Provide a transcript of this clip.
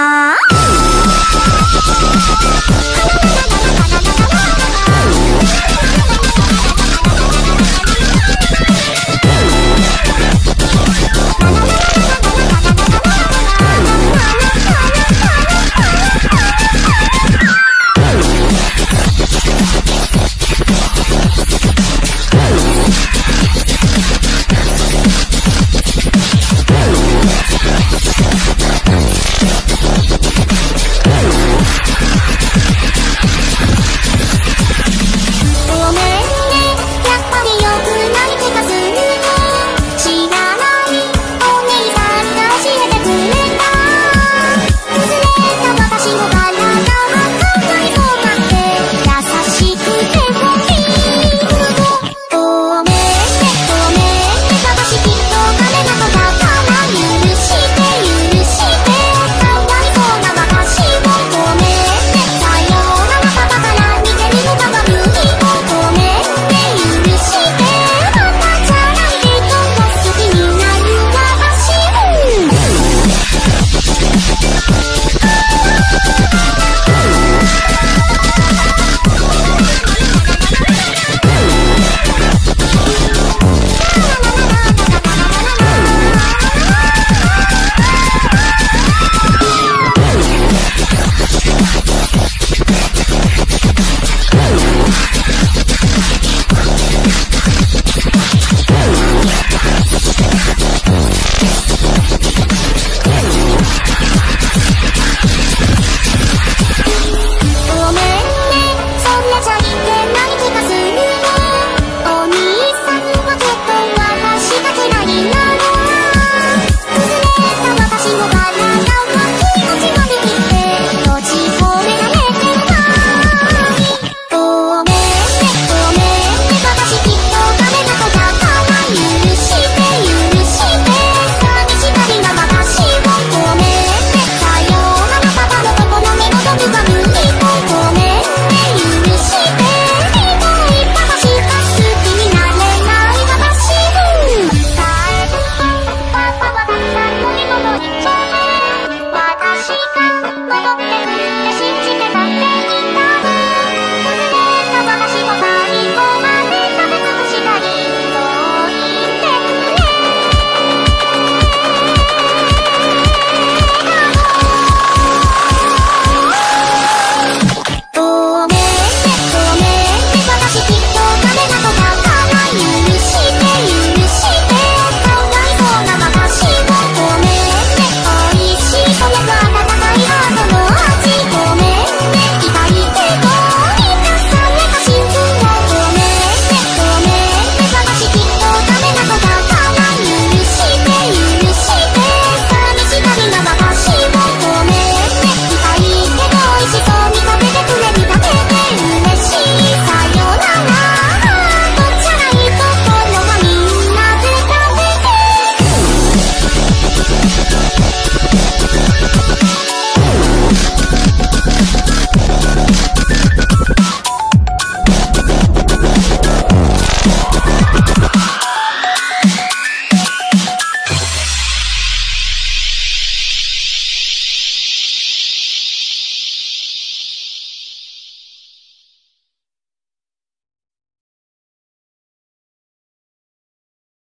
あ